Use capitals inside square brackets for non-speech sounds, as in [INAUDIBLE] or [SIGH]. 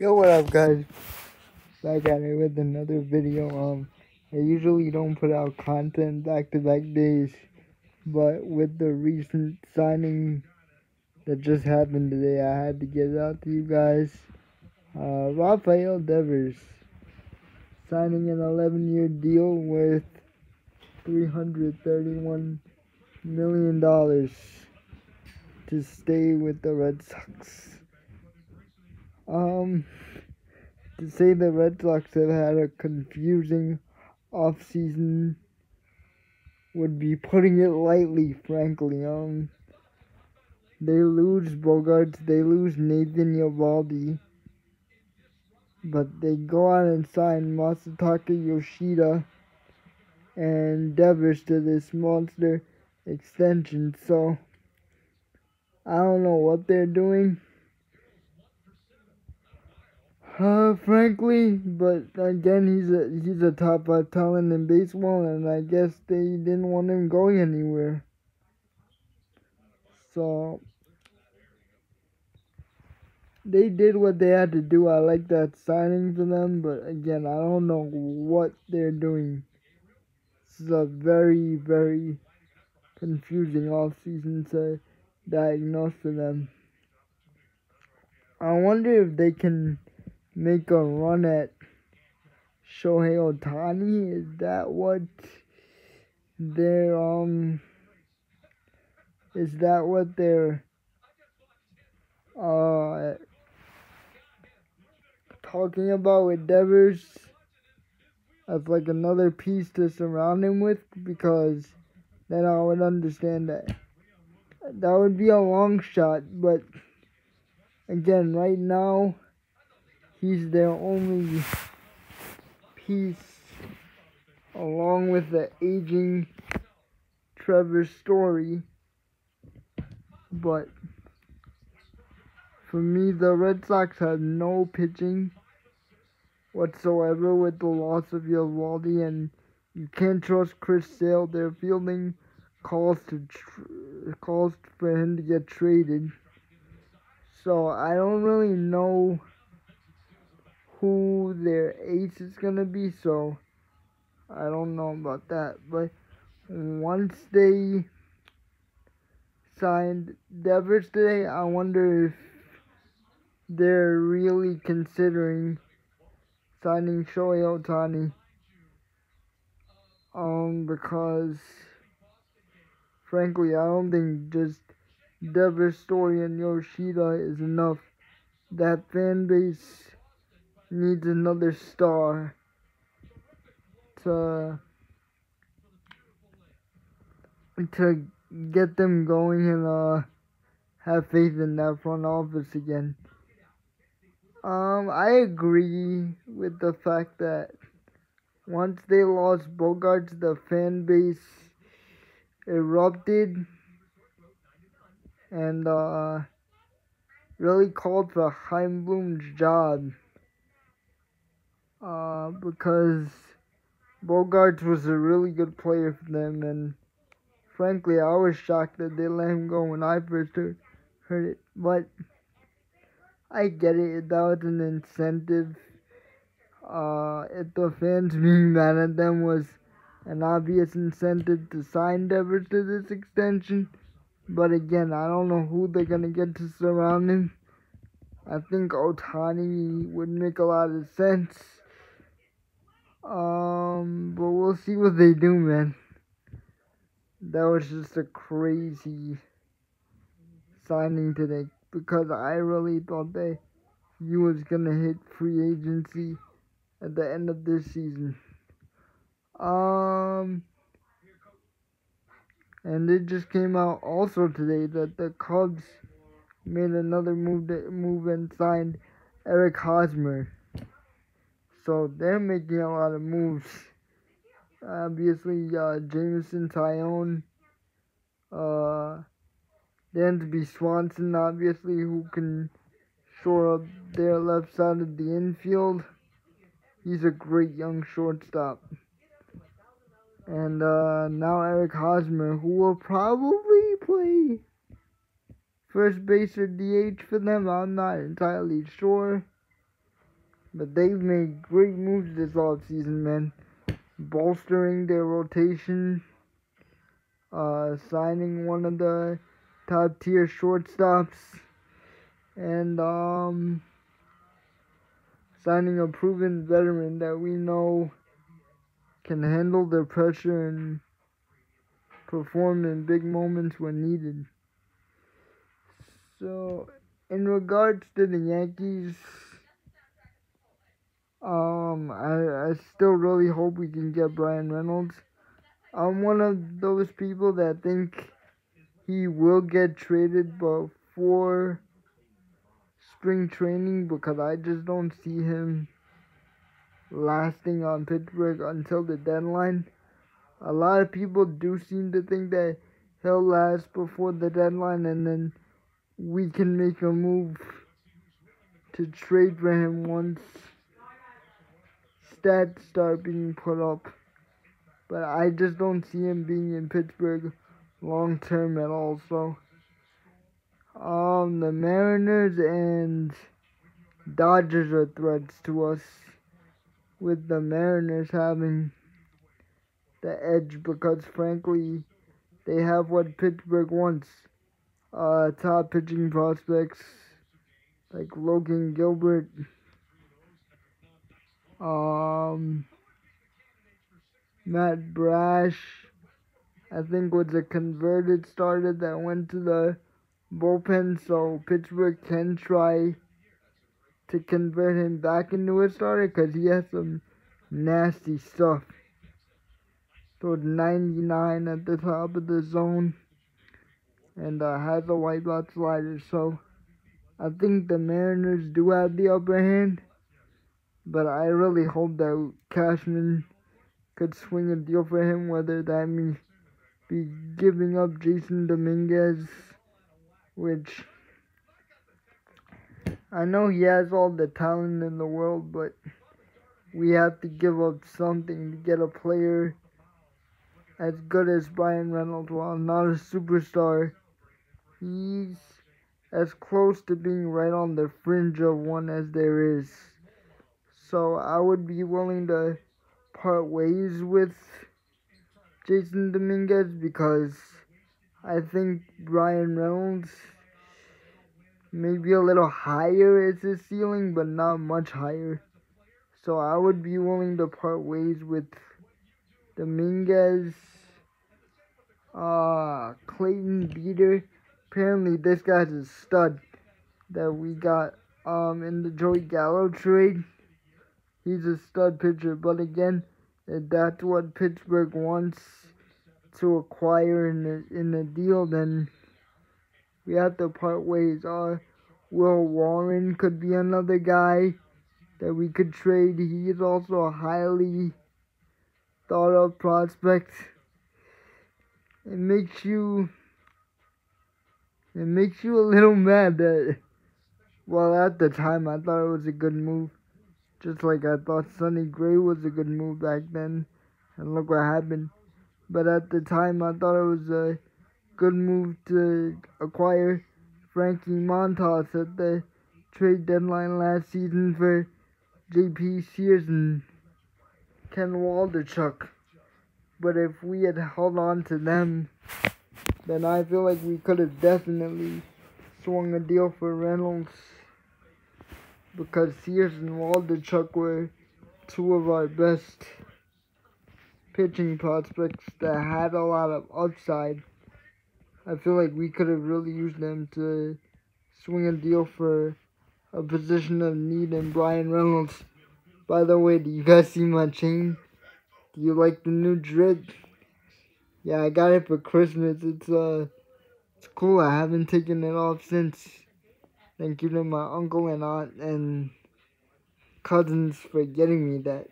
Yo, what up, guys? Back at it with another video. Um, I usually don't put out content back to back days, but with the recent signing that just happened today, I had to get it out to you guys. Uh, Rafael Devers signing an 11 year deal worth $331 million to stay with the Red Sox. Um, to say the Red Sox have had a confusing offseason would be putting it lightly, frankly. Um, they lose Bogaerts, they lose Nathan Eovaldi, but they go out and sign Masataka Yoshida and Devers to this monster extension. So I don't know what they're doing. Uh, frankly, but again, he's a he's a top five talent in baseball, and I guess they didn't want him going anywhere. So they did what they had to do. I like that signing for them, but again, I don't know what they're doing. This is a very very confusing offseason to diagnose for them. I wonder if they can make a run at Shohei Ohtani? Is that what they're um is that what they're uh talking about with Devers as like another piece to surround him with because then I would understand that. That would be a long shot, but again, right now he's their only piece along with the aging Trevor Story. But for me, the Red Sox have no pitching whatsoever with the loss of Eovaldi, and you can't trust Chris Sale. They're fielding calls to tr- calls for him to get traded. So I don't really know who their ace is gonna be, so I don't know about that. But once they signed Devers today, I wonder if they're really considering signing Shohei Ohtani. Um, because frankly, I don't think just Devers, Story, and Yoshida is enough. That fan base needs another star to to get them going and uh have faith in that front office again. Um, I agree with the fact that once they lost Bogaerts, the fan base erupted and uh really called for Chaim Bloom's job uh, because Bogaerts was a really good player for them, and frankly, I was shocked that they let him go when I first heard, heard it. But I get it; that was an incentive. Uh, if the fans [LAUGHS] being mad at them was an obvious incentive to sign Devers to this extension. But again, I don't know who they're gonna get to surround him. I think Ohtani would make a lot of sense. Um, but we'll see what they do, man. That was just a crazy signing today because I really thought that he was gonna hit free agency at the end of this season. Um, and it just came out also today that the Cubs made another move move and signed Eric Hosmer. So they're making a lot of moves. Obviously, uh, Jameson Taillon, uh, Dansby Swanson, obviously, who can shore up their left side of the infield. He's a great young shortstop. And uh, now Eric Hosmer, who will probably play first base or DH for them. I'm not entirely sure. But they've made great moves this offseason, man. Bolstering their rotation, uh, signing one of the top tier shortstops, and um, signing a proven veteran that we know can handle the pressure and perform in big moments when needed. So, in regards to the Yankees, um, I, I still really hope we can get Bryan Reynolds. I'm one of those people that think he will get traded before spring training because I just don't see him lasting on Pittsburgh until the deadline. A lot of people do seem to think that he'll last before the deadline and then we can make a move to trade for him once stats start being put up. But I just don't see him being in Pittsburgh long term at all. So, um, the Mariners and Dodgers are threats to us, with the Mariners having the edge because, frankly, they have what Pittsburgh wants uh, top pitching prospects like Logan Gilbert. Um, Matt Brash, I think was a converted starter that went to the bullpen, so Pittsburgh can try to convert him back into a starter because he has some nasty stuff. Throws 99 at the top of the zone and uh, has a white wipeout slider, so I think the Mariners do have the upper hand, but I really hope that Cashman could swing a deal for him, whether that means be giving up Jasson Dominguez, which I know he has all the talent in the world, but we have to give up something to get a player as good as Bryan Reynolds. While not a superstar, he's as close to being right on the fringe of one as there is. So I would be willing to part ways with Jasson Dominguez because I think Bryan Reynolds maybe a little higher is his ceiling, but not much higher. So I would be willing to part ways with Dominguez, uh, Clayton Beeter. Apparently, this guy's a stud that we got um in the Joey Gallo trade he's a stud pitcher. But again, that's what Pittsburgh wants to acquire in a, in a deal, then we have to part ways. Uh, Will Warren could be another guy that we could trade. He is also a highly thought of prospect. It makes you it makes you a little [LAUGHS] mad that well at the time I thought it was a good move. Just like I thought Sonny Gray was a good move back then. And look what happened. But at the time, I thought it was a good move to acquire Frankie Montas at the trade deadline last season for J.P. Sears and Ken Waldichuk. But if we had held on to them, then I feel like we could have definitely swung a deal for Reynolds because Sears and Waldichuk were two of our best pitching prospects that had a lot of upside. I feel like we could have really used them to swing a deal for a position of need in Bryan Reynolds. By the way, do you guys see my chain? Do you like the new drip? Yeah, I got it for Christmas. It's uh, it's cool. I haven't taken it off since. Thank you to my uncle and aunt and cousins for getting me that.